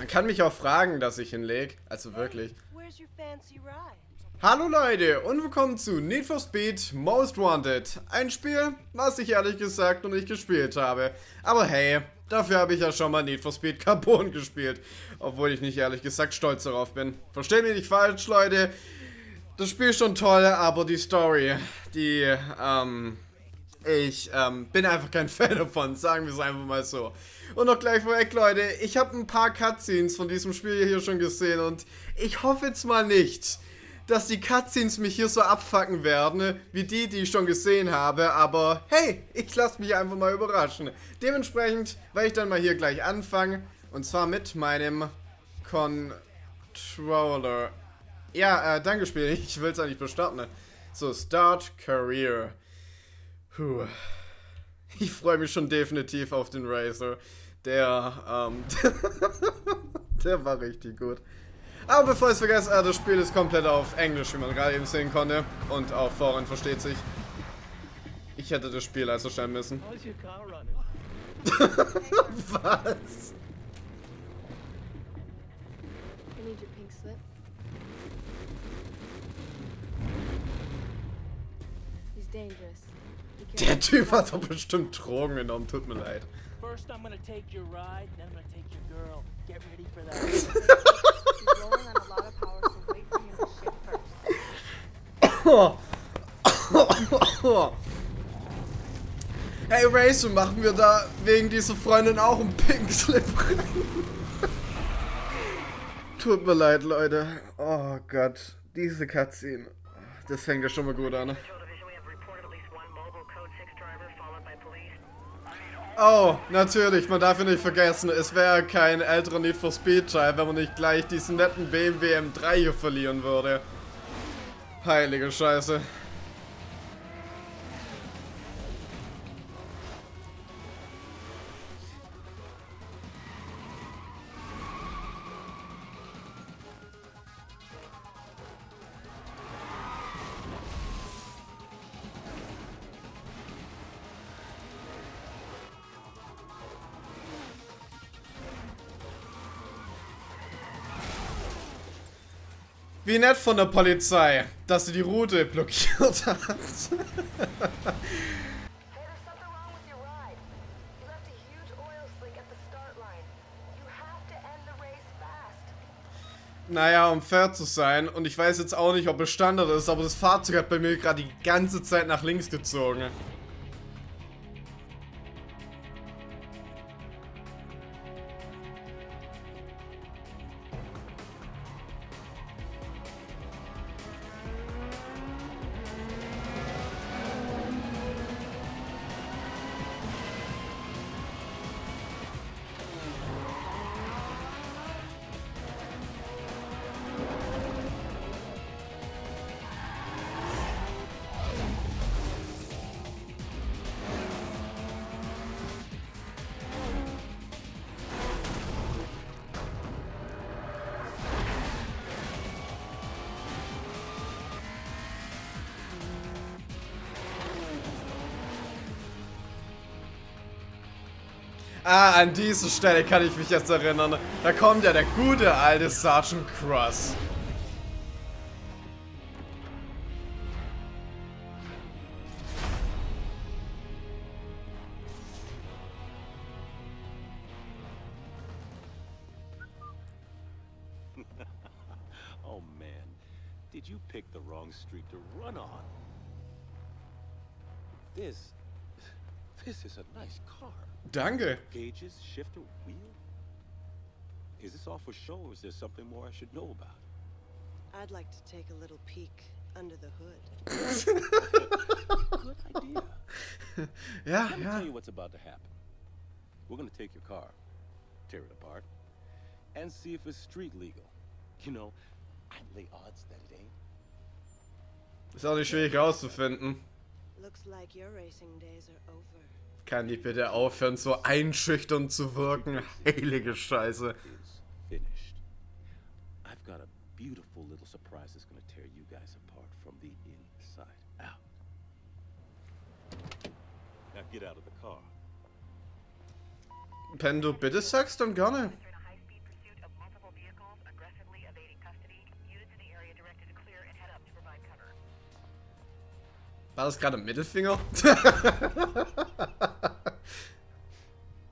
Man kann mich auch fragen, dass ich hinleg. Also wirklich. Hallo Leute und willkommen zu Need for Speed Most Wanted. Ein Spiel, was ich ehrlich gesagt noch nicht gespielt habe. Aber hey, dafür habe ich ja schon mal Need for Speed Carbon gespielt. Obwohl ich nicht ehrlich gesagt stolz darauf bin. Versteht mich nicht falsch, Leute. Das Spiel ist schon toll, aber die Story, die, ähm, ich ähm, bin einfach kein Fan davon, sagen wir es einfach mal so. Und noch gleich vorweg, Leute, ich habe ein paar Cutscenes von diesem Spiel hier schon gesehen und ich hoffe jetzt mal nicht, dass die Cutscenes mich hier so abfacken werden, wie die, die ich schon gesehen habe, aber hey, ich lasse mich einfach mal überraschen. Dementsprechend werde ich dann mal hier gleich anfangen, und zwar mit meinem Controller. Ja, äh, danke Spiel, ich will es eigentlich bestarten. So, Start Career. Puh. Ich freue mich schon definitiv auf den Racer. Der, ähm, der war richtig gut. Aber bevor ich es vergesse, äh, das Spiel ist komplett auf Englisch, wie man gerade eben sehen konnte. Und auch Foreign versteht sich. Ich hätte das Spiel also stellen müssen. Was? Der Typ hat doch bestimmt Drogen genommen, tut mir leid. First I'm gonna take your ride, then I'm gonna take your girl. Get ready for that. She's rolling on a lot of power, so wait for him to shit first. Hey Racer, machen wir da wegen dieser Freundin auch einen Pink Slip rein? Tut mir leid, Leute. Oh Gott, diese Cutscene. Das fängt ja schon mal gut an. Oh, natürlich, man darf ja nicht vergessen, es wäre kein älterer Need for Speed Teil, wenn man nicht gleich diesen netten BMW M3 hier verlieren würde. Heilige Scheiße. Wie nett von der Polizei, dass sie die Route blockiert hat. Naja, um fair zu sein, und ich weiß jetzt auch nicht, ob es Standard ist, aber das Fahrzeug hat bei mir gerade die ganze Zeit nach links gezogen. Ah, an diese Stelle kann ich mich jetzt erinnern. Da kommt ja der gute alte Sergeant Cross. Danke. Gauges, shifter, wheel? Is this all for show or is there something more I should know about? I'd like to take a little peek under the hood. Good idea. yeah, Let me yeah. tell you what's about to happen. We're gonna take your car, tear it apart, and see if it's street legal. You know, I'd lay odds that it ain't. Ist auch nicht schwierig rauszufinden. Looks like your racing days are over. Kann die bitte aufhören, so einschüchternd zu wirken? Heilige Scheiße. Finished. I've got a beautiful little surprise that's gonna tear you guys apart from the inside out. Now get out of the car. Wenn du bitte sagst, dann gerne. War das gerade Mittelfinger?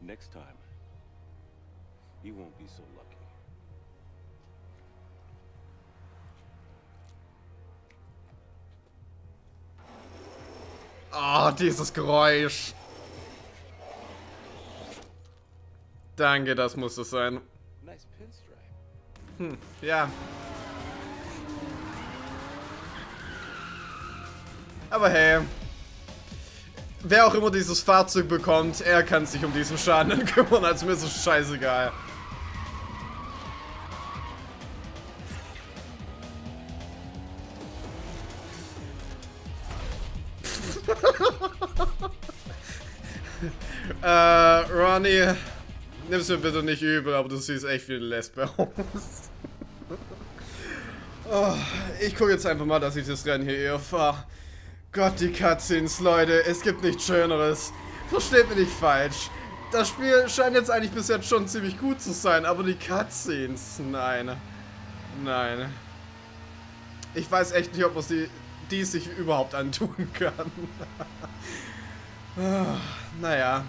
Next time, you won't be so lucky. Oh, dieses Geräusch. Danke, das muss es sein. Hm, ja. Aber hey. Wer auch immer dieses Fahrzeug bekommt, er kann sich um diesen Schaden kümmern, also mir ist es scheißegal. äh, Ronnie, nimm's mir bitte nicht übel, aber du siehst echt wie eine Lesbe aus. oh, ich gucke jetzt einfach mal, dass ich das Rennen hier eher fahre. Gott, die Cutscenes, Leute, es gibt nichts Schöneres. Versteht mich nicht falsch. Das Spiel scheint jetzt eigentlich bis jetzt schon ziemlich gut zu sein, aber die Cutscenes, nein. Nein. Ich weiß echt nicht, ob man die, die sich überhaupt antun kann. Ah, naja.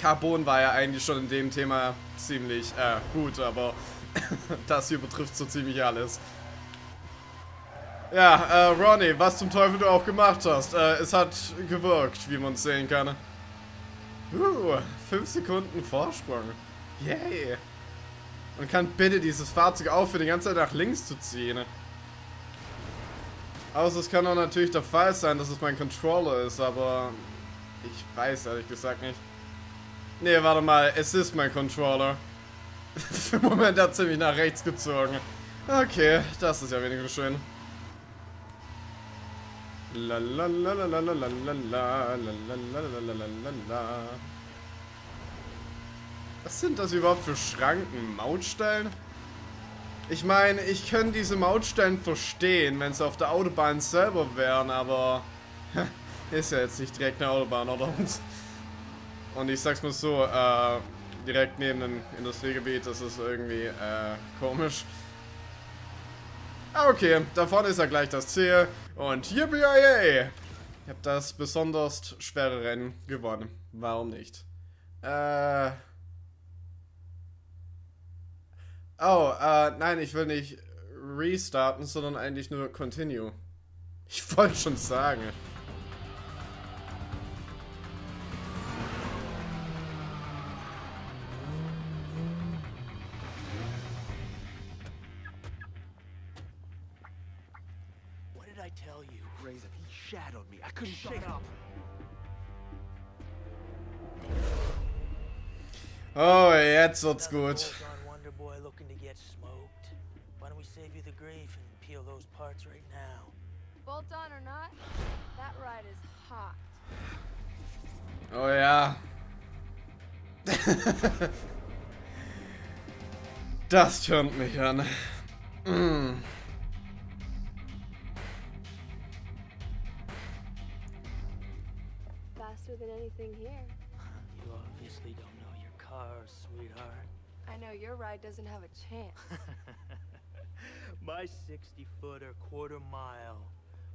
Carbon war ja eigentlich schon in dem Thema ziemlich äh, gut, aber das übertrifft so ziemlich alles. Ja, äh, Ronnie, was zum Teufel du auch gemacht hast. Äh, es hat gewirkt, wie man sehen kann. Uh, 5 Sekunden Vorsprung. Yay. Und kann bitte dieses Fahrzeug aufhören, die ganze Zeit nach links zu ziehen. Außer es kann auch natürlich der Fall sein, dass es mein Controller ist, aber ich weiß ehrlich gesagt nicht. Nee, warte mal, es ist mein Controller. Für den Moment hat sie mich nach rechts gezogen. Okay, das ist ja weniger schön. La la la la la la la la la la la la la Was sind das überhaupt für Schranken? Mautstellen? Ich meine, ich könnte diese Mautstellen verstehen, wenn es auf der Autobahn selber wären, aber ist ja jetzt nicht direkt eine Autobahn, oder? Und ich sag's mal so, äh, direkt neben dem Industriegebiet, das ist irgendwie äh, komisch. Okay, da vorne ist ja gleich das Ziel. Und yippie Ich habe das besonders schwere Rennen gewonnen. Warum nicht? Äh. Oh, äh, nein, ich will nicht restarten, sondern eigentlich nur continue. Ich wollte schon sagen. That ride is hot. Oh ja. das türmt mich an. Mm. Faster than anything here. I know your ride doesn't have a chance. My 60 footer, quarter mile,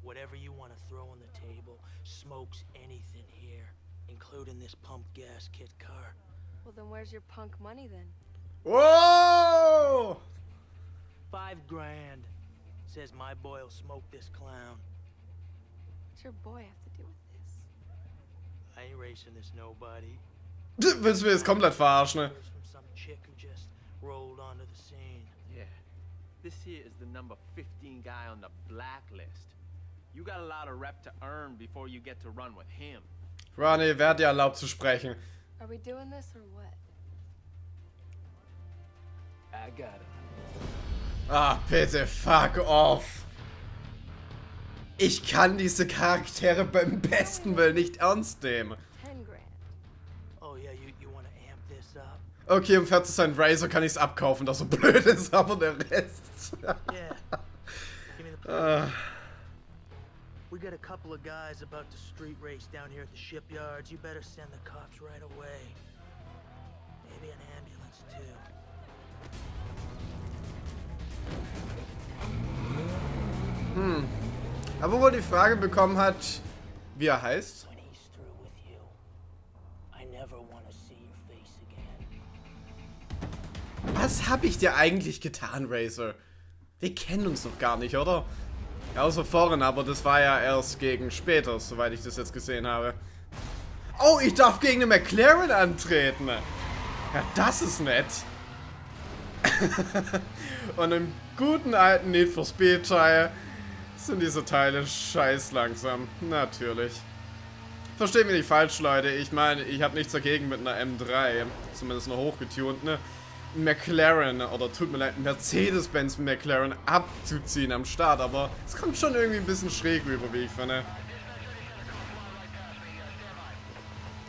whatever you want to throw on the table, smokes anything here, including this pump gas kit car. well, then where's your punk money then? Whoa! Five grand. Says my boy'll smoke this clown. What's your boy have to do with this? I ain't racing this nobody. Willst du mir jetzt komplett verarschen? ne? This here is the number 15 guy on the blacklist. You got a lot of rep to earn before you get to run with him. Ronnie, wer hat dir erlaubt zu sprechen? Are we doing this or what? I got him. Ah, bitte, fuck off. Ich kann diese Charaktere beim besten Willen nicht ernst nehmen. Okay, um fair zu sein, Razor kann ich es abkaufen, das so blöd ist, aber der Rest. Ah, We got a couple of guys about to street race down here at the shipyards. You better send the cops right away. Maybe an ambulance too. Aber wo die Frage bekommen hat, wie er heißt. Was habe ich dir eigentlich getan, Razor? Wir kennen uns doch gar nicht, oder? Außer vorhin, aber das war ja erst gegen später, soweit ich das jetzt gesehen habe. Oh, ich darf gegen eine McLaren antreten. Ja, das ist nett. Und im guten alten Need for Speed Teil sind diese Teile scheiß langsam. Natürlich. Versteht mich nicht falsch, Leute. Ich meine, ich habe nichts dagegen mit einer M3. Zumindest eine hochgetunte. Ne? McLaren, oder tut mir leid, Mercedes-Benz McLaren abzuziehen am Start. Aber es kommt schon irgendwie ein bisschen schräg rüber, wie ich finde.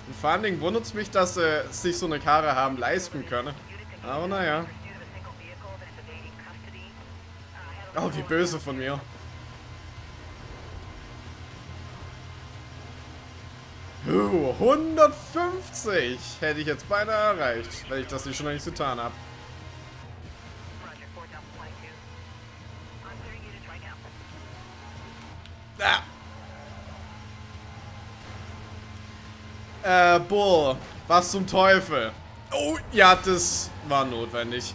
Und vor allen Dingen wundert es mich, dass sie sich so eine Karre haben leisten können. Aber naja. Oh, wie böse von mir. Uh, 150 hätte ich jetzt beinahe erreicht, wenn ich das nicht schon längst getan habe. Ah. Äh, Bull, was zum Teufel? Oh, ja, das war notwendig.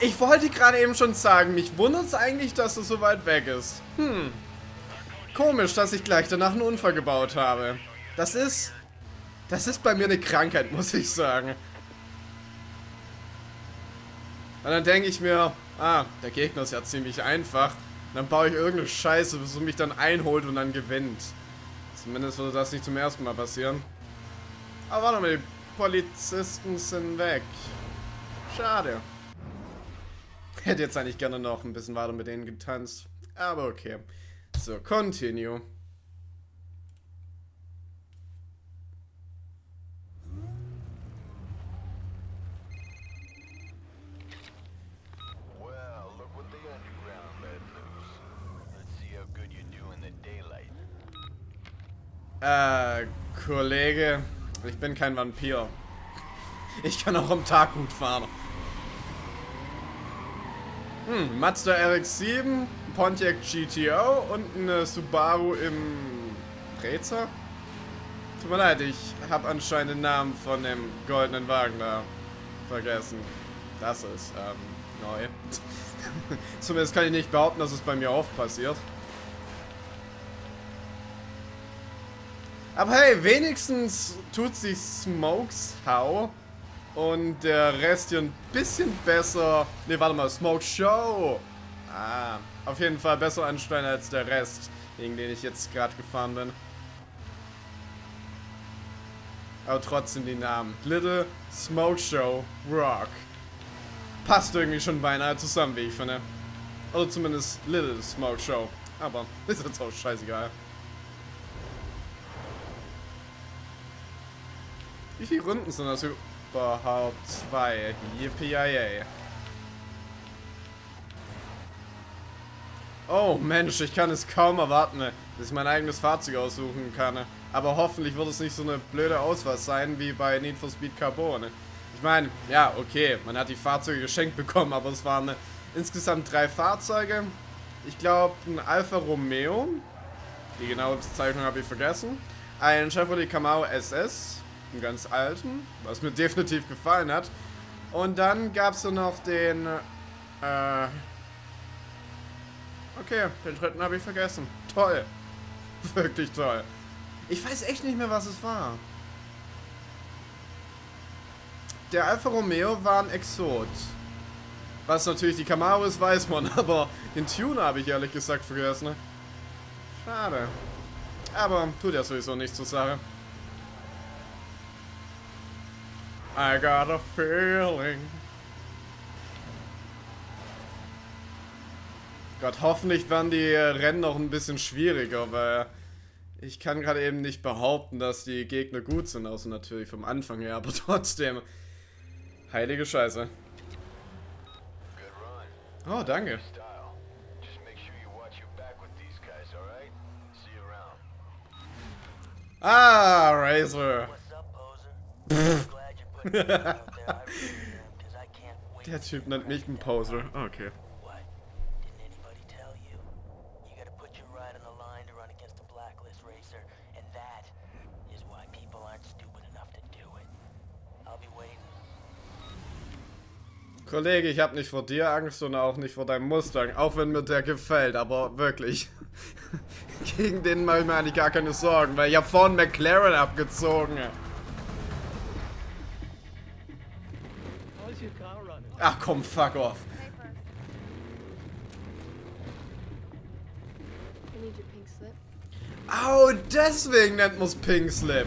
Ich wollte gerade eben schon sagen, mich wundert es eigentlich, dass es so weit weg ist. Hm. Komisch, dass ich gleich danach einen Unfall gebaut habe. Das ist... Das ist bei mir eine Krankheit, muss ich sagen. Und dann denke ich mir, ah, der Gegner ist ja ziemlich einfach. Und dann baue ich irgendeine Scheiße, bis er mich dann einholt und dann gewinnt. Zumindest würde das nicht zum ersten Mal passieren. Aber warte mal, die Polizisten sind weg. Schade. Hätte jetzt eigentlich gerne noch ein bisschen weiter mit denen getanzt. Aber okay. So, continue. Well, look what the underground let loose. Let's see how good you do in the daylight. Äh, Kollege, ich bin kein Vampir. Ich kann auch am Tag gut fahren. Hm, Mazda RX-7, Pontiac GTO und eine Subaru im Preza? Tut mir leid, ich habe anscheinend den Namen von dem goldenen Wagen da vergessen. Das ist, ähm, neu. Zumindest kann ich nicht behaupten, dass es bei mir oft passiert. Aber hey, wenigstens tut sich Smokes How und der Rest hier ein bisschen besser. Ne, warte mal, Smoke Show. Ah, auf jeden Fall besser anstellen als der Rest, gegen den ich jetzt gerade gefahren bin. Aber trotzdem die Namen. Little Smoke Show Rock. Passt irgendwie schon beinahe zusammen, wie ich finde. Oder zumindest Little Smoke Show. Aber ist jetzt auch scheißegal. Wie viele Runden sind das überhaupt? Zwei. Yippie Oh Mensch, ich kann es kaum erwarten, dass ich mein eigenes Fahrzeug aussuchen kann. Aber hoffentlich wird es nicht so eine blöde Auswahl sein wie bei Need for Speed Carbon. Ich meine, ja, okay, man hat die Fahrzeuge geschenkt bekommen, aber es waren insgesamt drei Fahrzeuge. Ich glaube, ein Alfa Romeo. Die genaue Bezeichnung habe ich vergessen. Ein Chevrolet Camaro SS, einen ganz alten, was mir definitiv gefallen hat. Und dann gab es noch den, äh, okay, den dritten habe ich vergessen. Toll. Wirklich toll. Ich weiß echt nicht mehr, was es war. Der Alfa Romeo war ein Exot. Was natürlich die Camaro ist, weiß man, aber den Tuner habe ich ehrlich gesagt vergessen. Schade. Aber tut ja sowieso nichts zur Sache. I got a feeling. Gott, hoffentlich werden die Rennen noch ein bisschen schwieriger, weil ich kann gerade eben nicht behaupten, dass die Gegner gut sind, außer natürlich vom Anfang her, aber trotzdem. Heilige Scheiße. Oh, danke. Style. Just make sure you watch your back with these guys, alright? See you around. Ah, Razor. What's up, poser? Glad you put your name out there. I really am, 'cause I can't wait Der to Typ see nennt the mich rest einen of that Poser. ride. Okay. What? Didn't anybody tell you? You gotta put Kollege, ich habe nicht vor dir Angst und auch nicht vor deinem Mustang, auch wenn mir der gefällt, aber wirklich. Gegen den mache ich mir eigentlich gar keine Sorgen, weil ich habe vorhin McLaren abgezogen. Ach komm, fuck off. Au, deswegen nennt man's Pink Slip.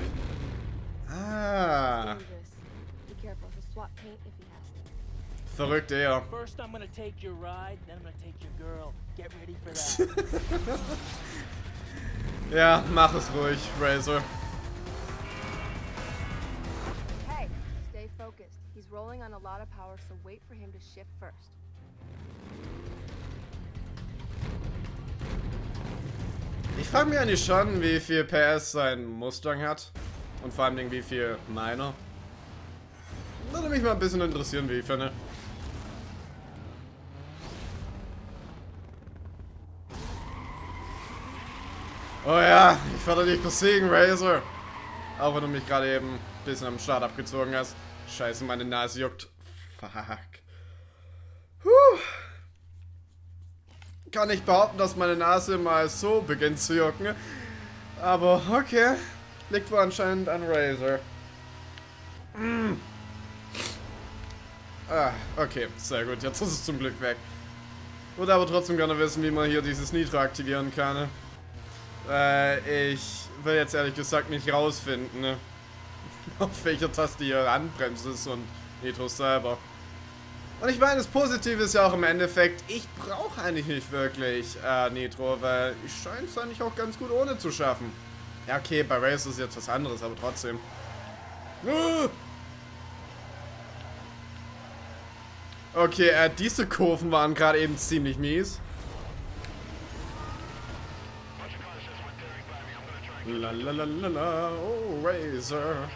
Ah, for that. Ja, mach es ruhig, Razor. Hey, stay focused. He's rolling on a lot of power, so wait for him to shift first. Ich frage mich eigentlich schon, wie viel PS sein Mustang hat. Und vor allem wie viel meiner. Würde mich mal ein bisschen interessieren, wie ich finde. Oh ja, ich werde dich besiegen, Razor. Auch wenn du mich gerade eben ein bisschen am Start abgezogen hast. Scheiße, meine Nase juckt. Fuck. Puh. Kann ich behaupten, dass meine Nase mal so beginnt zu jucken. Aber okay. Liegt wohl anscheinend an Razor. Mm. Ah, okay, sehr gut. Jetzt ist es zum Glück weg. Würde aber trotzdem gerne wissen, wie man hier dieses Nitro aktivieren kann. Äh, ich will jetzt ehrlich gesagt nicht rausfinden, ne? auf welcher Taste hier Handbremse ist und Nitro selber. Und ich meine, das Positive ist ja auch im Endeffekt, ich brauche eigentlich nicht wirklich äh, Nitro, weil ich scheine es eigentlich auch ganz gut ohne zu schaffen. Ja, okay, bei Race ist jetzt was anderes, aber trotzdem. Uh! Okay, äh, diese Kurven waren gerade eben ziemlich mies. Lalalala, oh Razor.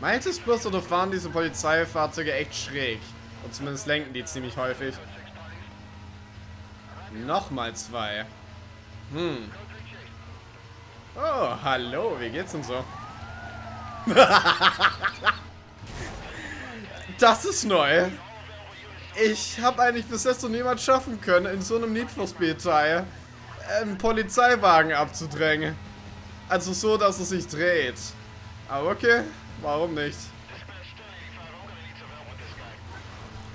Meint es bloß oder fahren diese Polizeifahrzeuge echt schräg? Und zumindest lenken die ziemlich häufig. Nochmal zwei. Hm. Oh, hallo, wie geht's denn so? das ist neu. Ich habe eigentlich bis jetzt noch niemand schaffen können, in so einem Need for Speed Teil einen Polizeiwagen abzudrängen. Also so, dass er sich dreht. Aber okay, warum nicht?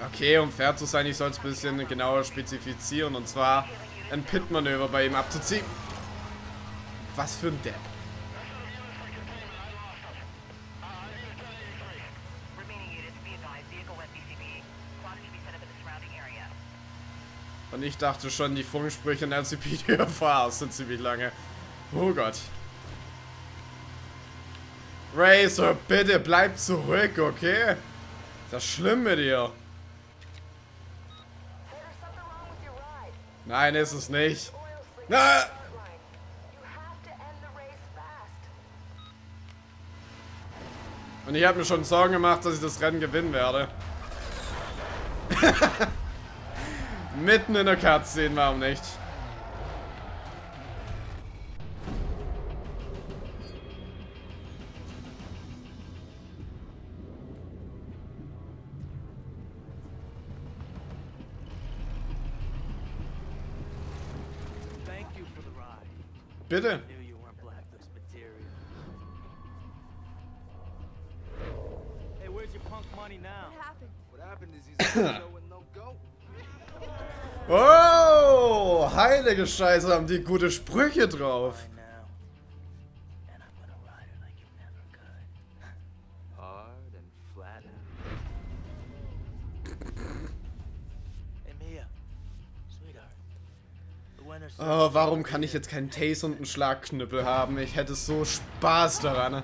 Okay, um fair zu sein, ich soll es ein bisschen genauer spezifizieren. Und zwar ein Pit-Manöver bei ihm abzuziehen. Was für ein Depp. Und ich dachte schon, die Funksprüche in LCPDFA sind ziemlich lange. Oh Gott. Razor, bitte bleib zurück, okay? Das ist schlimm mit dir. Nein, ist es nicht. Na! Und ich habe mir schon Sorgen gemacht, dass ich das Rennen gewinnen werde. Mitten in der Cutscene, warum nicht? Bitte. Oh, heilige Scheiße, haben die gute Sprüche drauf. Oh, warum kann ich jetzt keinen Taste und einen Schlagknüppel haben? Ich hätte so Spaß daran.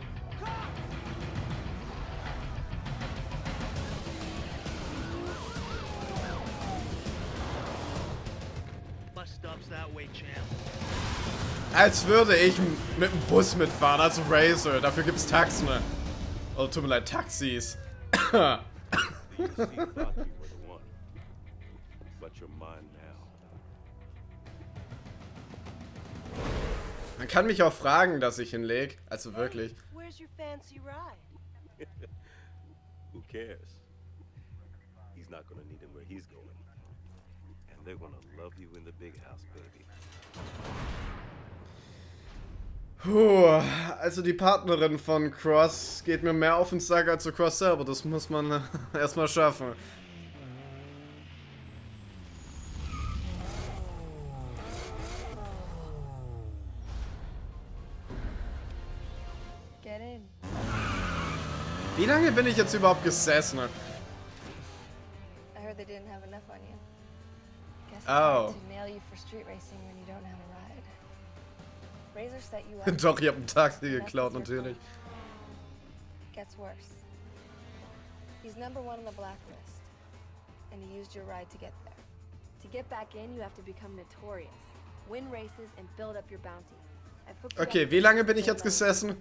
Als würde ich mit dem Bus mitfahren, also Razor. Dafür gibt's Taxen. Oh, tut mir leid, Taxis. Man kann mich auch fragen, dass ich hinleg. Also wirklich. Who cares? he's not gonna need him where he's going. And they're gonna love you in the big house, baby. Puh, also die Partnerin von Cross geht mir mehr auf den Sack als zu Cross selber. Das muss man äh, erstmal schaffen. Wie lange bin ich jetzt überhaupt gesessen? I Doch, ich hab einen Taxi geklaut, natürlich. Gets worse. He's number one on the blacklist, and he used your ride to get there. To get back in, you have to become notorious, win races, and build up your bounty. Okay, wie lange bin ich jetzt gesessen?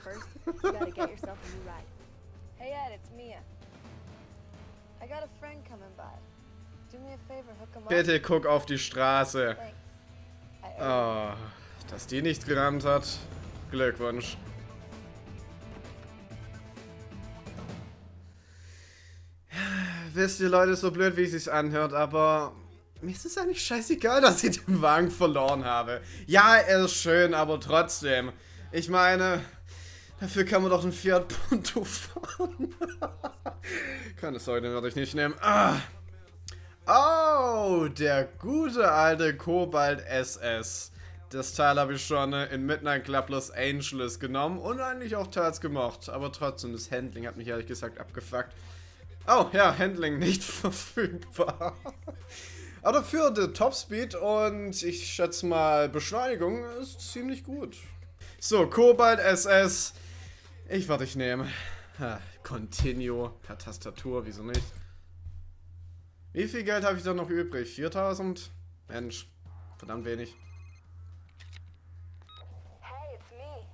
Hey Ed, it's Mia. I got a friend coming by. Do me a favor, hook him up. Bitte guck auf die Straße. Oh, dass die nicht gerammt hat. Glückwunsch. Wisst ihr Leute, so blöd wie es sich anhört, aber mir ist es eigentlich scheißegal, dass ich den Wagen verloren habe. Ja, er ist schön, aber trotzdem. Ich meine, dafür kann man doch einen Fiat Punto fahren. Keine Sorge, den werde ich nicht nehmen. Ah. Oh, der gute alte Cobalt SS. Das Teil habe ich schon äh, in Midnight Club Los Angeles genommen und eigentlich auch teils gemocht. Aber trotzdem, das Handling hat mich ehrlich gesagt abgefuckt. Oh, ja, Handling nicht verfügbar. Aber dafür der Topspeed und ich schätze mal Beschleunigung ist ziemlich gut. So, Cobalt SS. Ich werde dich nehmen. Ha, Continue per Tastatur, wieso nicht? Wie viel Geld habe ich da noch übrig? 4000? Mensch, verdammt wenig. Hey, it's me.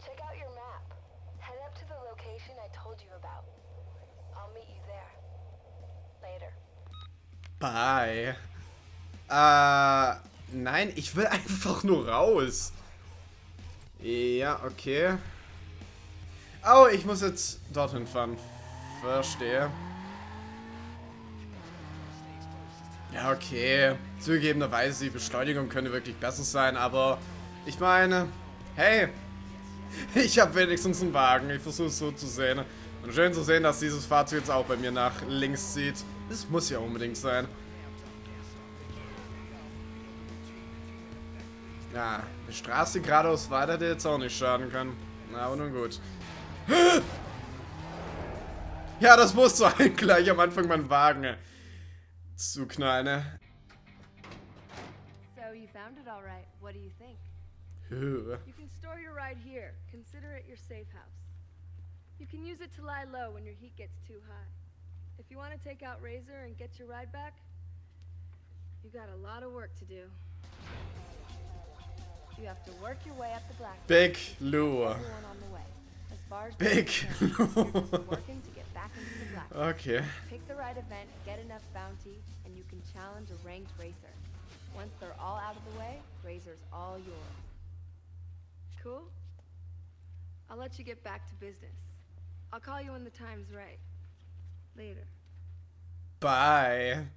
Check out your map. Head up to the location I told you about. I'll meet you there. Later. Bye. Äh, nein, ich will einfach nur raus. Ja, okay. Oh, ich muss jetzt dorthin fahren. Verstehe. Ja, okay. Zugegebenerweise, die Beschleunigung könnte wirklich besser sein, aber ich meine, hey, ich habe wenigstens einen Wagen. Ich versuche es so zu sehen. Und schön zu sehen, dass dieses Fahrzeug jetzt auch bei mir nach links zieht. Das muss ja unbedingt sein. Ja, die Straße geradeaus weiter hätte jetzt auch nicht schaden können. Na, aber nun gut. Ja, das muss sein, gleich am Anfang meinen Wagen äh, zu knallen, ne? So you found it all right. What do you think? Huh. You can store your ride here. Consider it your safe house. You can use it to lie low when your heat gets too high. If you want to take out Razor and get your ride back, you got a lot of work to do. You have to work your way up the black. Big Lou. Everyone on the way. As far as Big You're just Lou. working to get back into the black. Okay. Pick the right event, get enough bounty, and you can challenge a ranked racer. Once they're all out of the way, Razor's all yours. Cool? I'll let you get back to business. I'll call you when the time's right. Later. Bye.